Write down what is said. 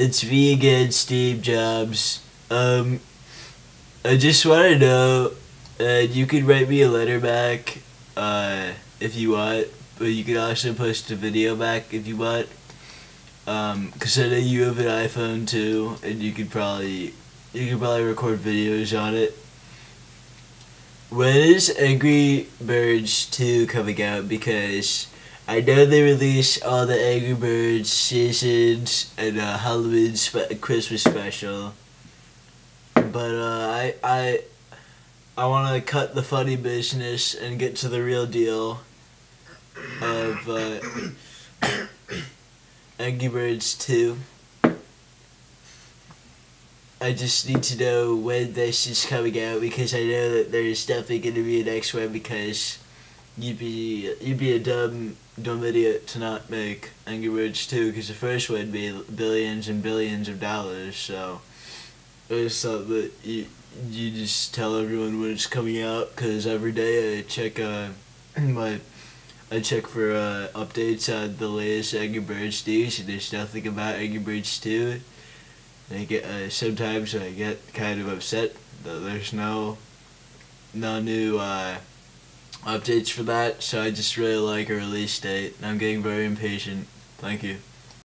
It's me again, Steve Jobs. Um, I just want to know, uh, you could write me a letter back, uh, if you want, but you could also post a video back if you want. Um, cause I know you have an iPhone too, and you could probably, you could probably record videos on it. When is Angry Birds 2 coming out? Because I know they released all the Angry Birds seasons and uh, Halloween spe- Christmas special, but uh, I I I want to cut the funny business and get to the real deal of uh, Angry Birds 2. I just need to know when this is coming out because I know that there's definitely going to be a next one because you'd be you'd be a dumb dumb idiot to not make Angry Birds 2 because the first one would be billions and billions of dollars. So I just thought that you you just tell everyone when it's coming out because every day I check uh my I check for uh, updates on the latest Angry Birds news and there's nothing about Angry Birds 2. I get uh, sometimes I get kind of upset that there's no no new uh, updates for that. So I just really like a release date. and I'm getting very impatient. Thank you.